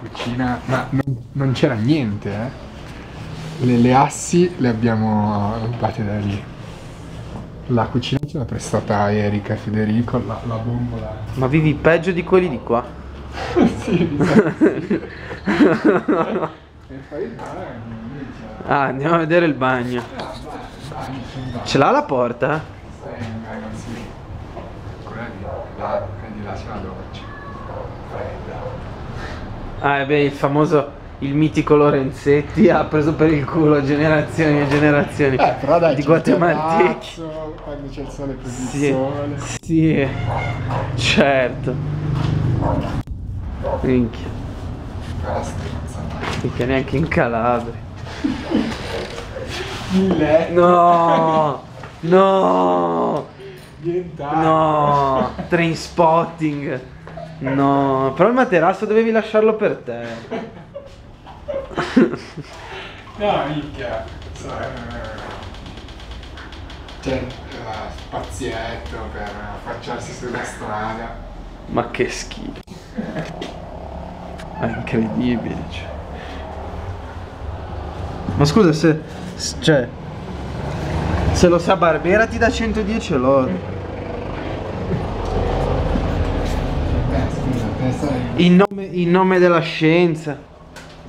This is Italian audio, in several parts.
cucina, ma non, non c'era niente, eh. Le, le assi le abbiamo rubate da lì. La cucina ce l'ha prestata Erika e Federico, la, la bombola. Ma vivi peggio di quelli di qua? sì, mi sa sì. Ah, andiamo a vedere il bagno. Ah. Ce l'ha la porta? Stai, ragazzi. Quella di là, di là c'è la doccia. Ah, beh, il famoso, il mitico Lorenzetti ha preso per il culo generazioni e generazioni Eh, però dai, di il guatemaltechi. Quando c'è il sole il Sì, sole. sì, certo. Minchia, minchia neanche in Calabria. Il letto. No, no, Nient'altro. no, train spotting. No, però il materasso dovevi lasciarlo per te. No, minchia. C'è eh, spazietto per affacciarsi sulla strada. Ma che schifo. È incredibile, cioè. Ma scusa se... cioè... Se lo sa Barbera ti dà 110 lode. Eh, scusa, te sarai, In nome, in nome della scienza.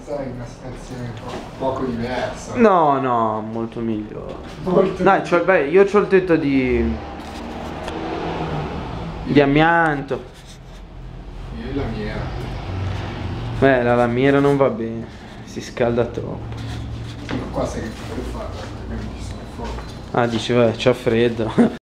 sarai in una situazione po- poco diversa. No, no, molto migliore. Molto Dai, cioè, beh, io ho il tetto di... Di amianto. Io e la mia. Beh, la lamiera non va bene. Si scalda troppo. Qua sai che fuoco. Ah, dice, vabbè, c'ha freddo.